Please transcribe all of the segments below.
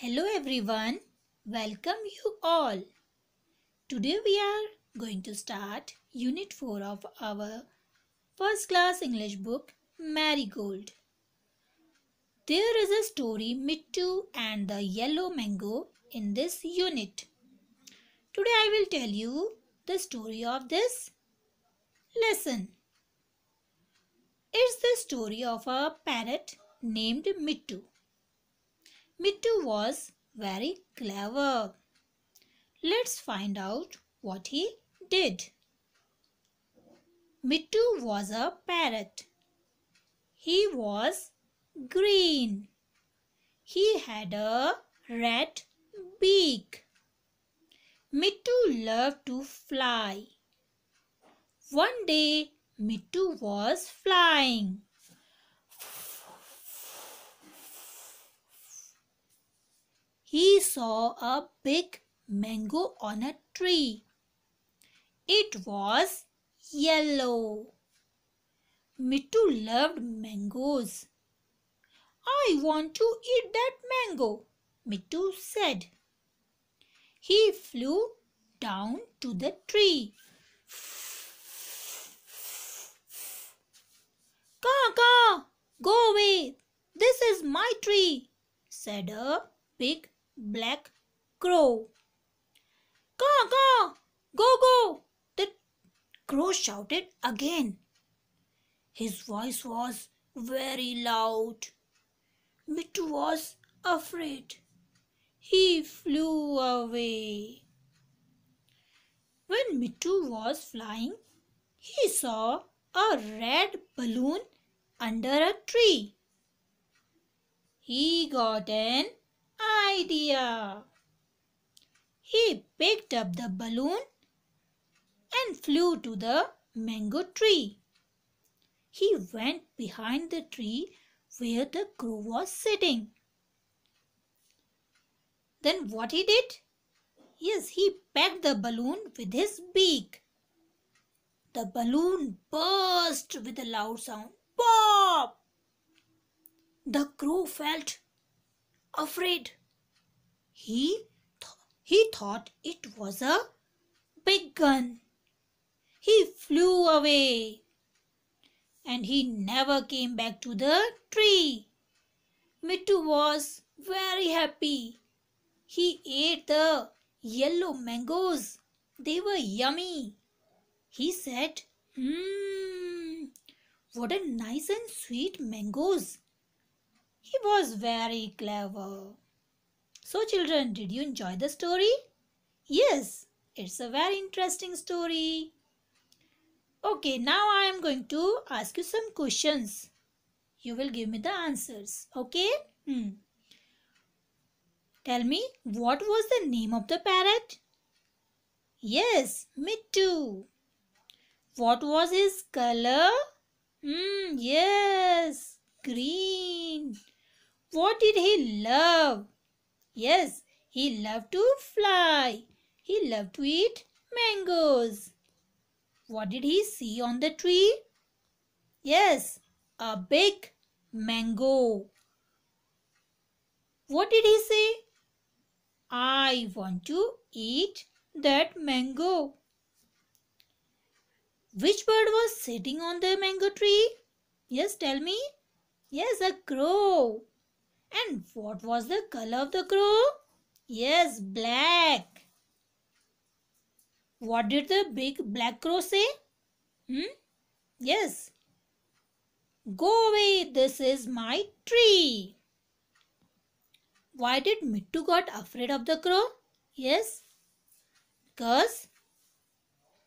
Hello everyone, welcome you all. Today we are going to start Unit 4 of our first class English book Marigold. There is a story Mittu and the yellow mango in this unit. Today I will tell you the story of this lesson. It's the story of a parrot named Mittu. Mittu was very clever. Let's find out what he did. Mittu was a parrot. He was green. He had a red beak. Mittu loved to fly. One day, Mittu was flying. He saw a big mango on a tree. It was yellow. Mittu loved mangoes. I want to eat that mango, Mittu said. He flew down to the tree. Caw, go away. This is my tree, said a big black crow. Caw, caw, go, go, the crow shouted again. His voice was very loud. Mittu was afraid. He flew away. When Mittu was flying, he saw a red balloon under a tree. He got an idea. He picked up the balloon and flew to the mango tree. He went behind the tree where the crow was sitting. Then what he did? Yes, he pecked the balloon with his beak. The balloon burst with a loud sound. Pop! The crow felt afraid. He, th- he thought it was a big gun. He flew away and he never came back to the tree. Mittu was very happy. He ate the yellow mangoes. They were yummy. He said, Mmm, what a nice and sweet mangoes. He was very clever. So, children, did you enjoy the story? Yes, it's a very interesting story. Okay, now I am going to ask you some questions. You will give me the answers. Okay? Hmm. Tell me, what was the name of the parrot? Yes, Mittu. What was his color? Hmm, yes, green. What did he love? Yes, he loved to fly. He loved to eat mangoes. What did he see on the tree? Yes, a big mango. What did he say? I want to eat that mango. Which bird was sitting on the mango tree? Yes, tell me. Yes, a crow. And what was the color of the crow? Yes, black. What did the big black crow say? Hmm? Yes. Go away, this is my tree. Why did Mittu got afraid of the crow? Yes, because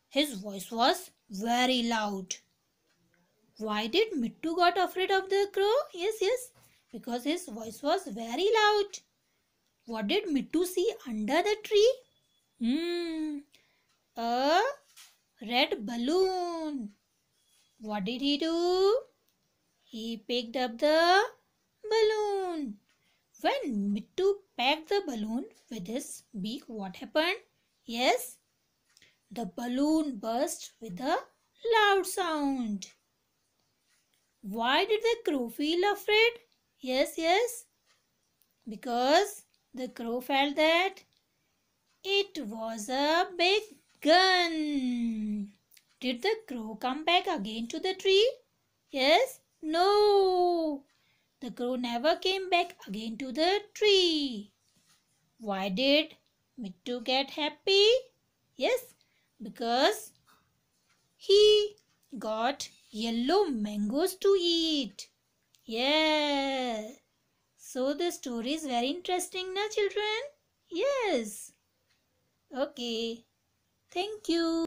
his voice was very loud. Why did Mittu got afraid of the crow? Yes, yes, because his voice was very loud. What did Mittu see under the tree? Hmm, a red balloon. What did he do? He picked up the balloon. When Mittu packed the balloon with his beak, what happened? Yes, the balloon burst with a loud sound. Why did the crow feel afraid? Yes, yes, because The crow felt that it was a big gun. Did the crow come back again to the tree? Yes? No. The crow never came back again to the tree. Why did Mittu get happy? Yes, because he got yellow mangoes to eat. Yeah. So the story is very interesting, na children? Yes. Okay. Thank you.